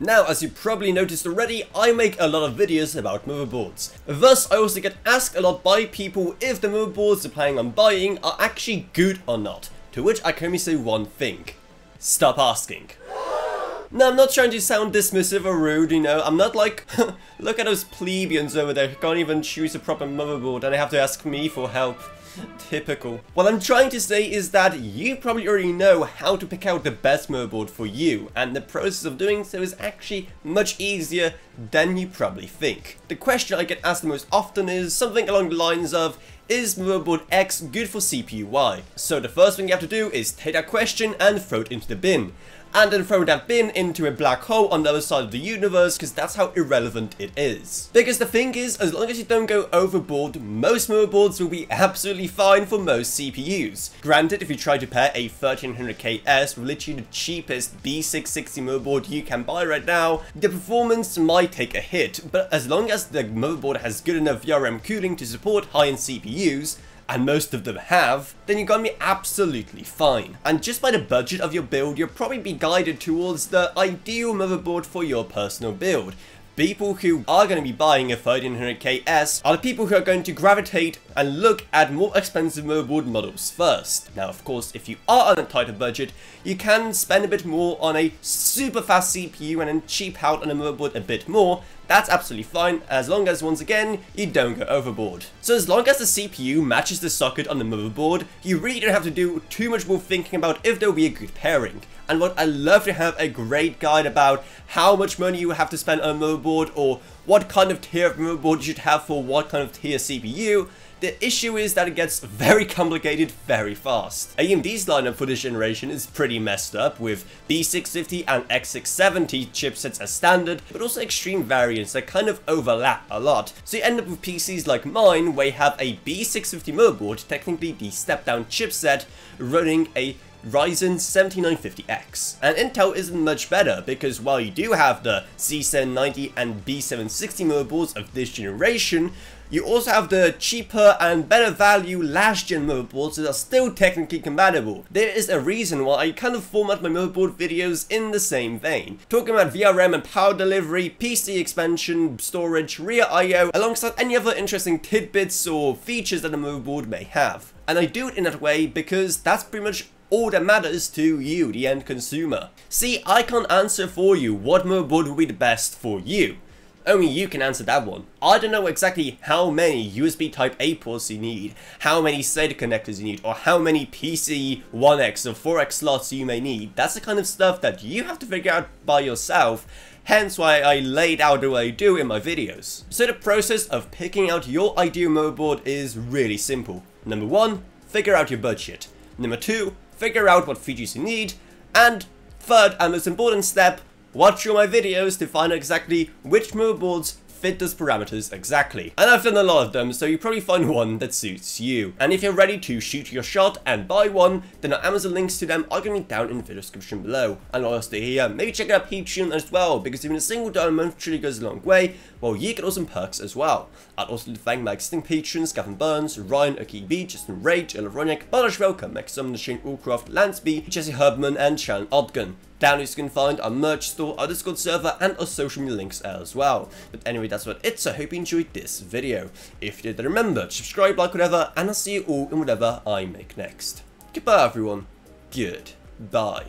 Now, as you probably noticed already, I make a lot of videos about motherboards. Thus, I also get asked a lot by people if the motherboards they're planning on buying are actually good or not. To which I can only say one thing. Stop asking. Now, I'm not trying to sound dismissive or rude, you know, I'm not like, look at those plebeians over there who can't even choose a proper motherboard and they have to ask me for help. Typical. What I'm trying to say is that you probably already know how to pick out the best motherboard for you, and the process of doing so is actually much easier than you probably think. The question I get asked the most often is something along the lines of, is motherboard X good for CPU Y? So the first thing you have to do is take that question and throw it into the bin and then throw that bin into a black hole on the other side of the universe because that's how irrelevant it is. Because the thing is, as long as you don't go overboard, most motherboards will be absolutely fine for most CPUs. Granted, if you try to pair a 1300KS with literally the cheapest B660 motherboard you can buy right now, the performance might take a hit, but as long as the motherboard has good enough VRM cooling to support high-end CPUs, and most of them have, then you're gonna be absolutely fine. And just by the budget of your build, you'll probably be guided towards the ideal motherboard for your personal build people who are going to be buying a 1300KS are the people who are going to gravitate and look at more expensive motherboard models first. Now of course if you are on a tighter budget you can spend a bit more on a super fast CPU and then cheap out on a motherboard a bit more that's absolutely fine, as long as, once again, you don't go overboard. So as long as the CPU matches the socket on the motherboard, you really don't have to do too much more thinking about if there will be a good pairing. And what I'd love to have a great guide about how much money you have to spend on a motherboard or what kind of tier of motherboard you should have for what kind of tier CPU, the issue is that it gets very complicated very fast. AMD's lineup for this generation is pretty messed up with B650 and X670 chipsets as standard, but also extreme variants that kind of overlap a lot. So you end up with PCs like mine where you have a B650 motherboard, technically the step down chipset, running a Ryzen 7950X. And Intel isn't much better because while you do have the Z790 and B760 motherboards of this generation, you also have the cheaper and better value last gen motherboards that are still technically compatible. There is a reason why I kind of format my motherboard videos in the same vein. Talking about VRM and power delivery, PCIe expansion, storage, rear I.O. alongside any other interesting tidbits or features that a motherboard may have. And I do it in that way because that's pretty much all that matters to you, the end consumer. See, I can't answer for you what motherboard will be the best for you. Only you can answer that one. I don't know exactly how many USB Type A ports you need, how many SATA connectors you need, or how many PCIe 1X or 4X slots you may need. That's the kind of stuff that you have to figure out by yourself, hence why I laid out the way I do in my videos. So the process of picking out your ideal motherboard is really simple. Number one, figure out your budget. Number two, figure out what features you need, and third and most important step, Watch all my videos to find out exactly which motherboards fit those parameters exactly. And I've done a lot of them, so you probably find one that suits you. And if you're ready to shoot your shot and buy one, then our Amazon links to them are going to be down in the video description below. And while you're here, maybe check out Patreon as well, because even a single dollar a month truly goes a long way, while you get awesome perks as well. I'd also like to thank my existing patrons, Gavin Burns, Ryan Akibi, Justen Rage, Ela Wroniak, Balash Welcome, Max Sumner, Shane Allcroft, Lansby, Jesse Herbman, and Shannon Odgun. Down you can find our merch store, our Discord server, and our social media links as well. But anyway, that's what it's. I hope you enjoyed this video. If you did, remember to subscribe, like, whatever, and I'll see you all in whatever I make next. Goodbye, everyone. Good. Bye.